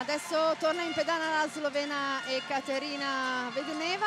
Adesso torna in pedana la slovena Ekaterina Vedeneva.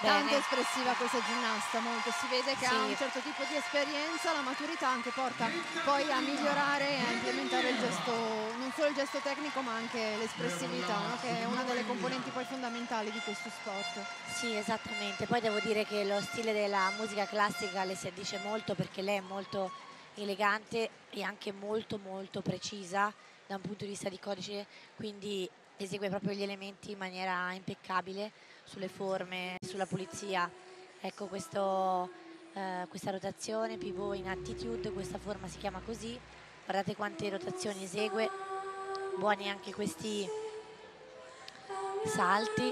Tanto espressiva questa ginnasta, molto. Si vede che sì. ha un certo tipo di esperienza, la maturità anche porta poi a migliorare e a implementare il gesto, non solo il gesto tecnico ma anche l'espressività, no? che è una delle componenti poi fondamentali di questo sport. Sì, esattamente. Poi devo dire che lo stile della musica classica le si addice molto perché lei è molto elegante e anche molto molto precisa da un punto di vista di codice, quindi esegue proprio gli elementi in maniera impeccabile sulle forme, sulla pulizia. Ecco questo, eh, questa rotazione, pivot in attitude, questa forma si chiama così. Guardate quante rotazioni esegue, buoni anche questi salti.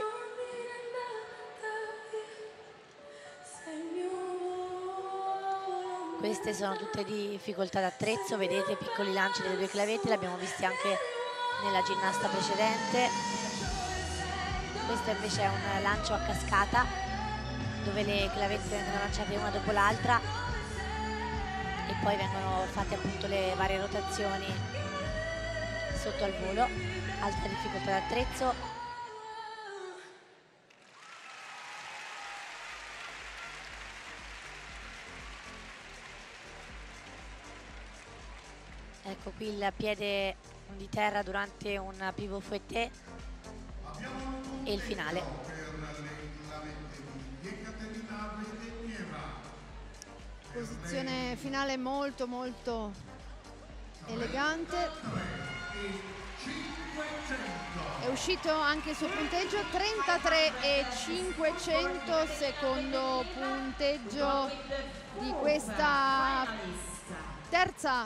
Queste sono tutte difficoltà d'attrezzo, vedete piccoli lanci delle due clavette, l'abbiamo visti anche nella ginnasta precedente questo invece è un lancio a cascata dove le clavette vengono lanciate una dopo l'altra e poi vengono fatte appunto le varie rotazioni sotto al volo. Alta difficoltà d'attrezzo. Ecco qui il piede di terra durante un pivot fouetté e il finale. Posizione finale molto molto elegante. È uscito anche il suo punteggio 33 e 500 secondo punteggio di questa terza